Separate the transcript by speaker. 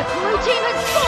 Speaker 1: If my team has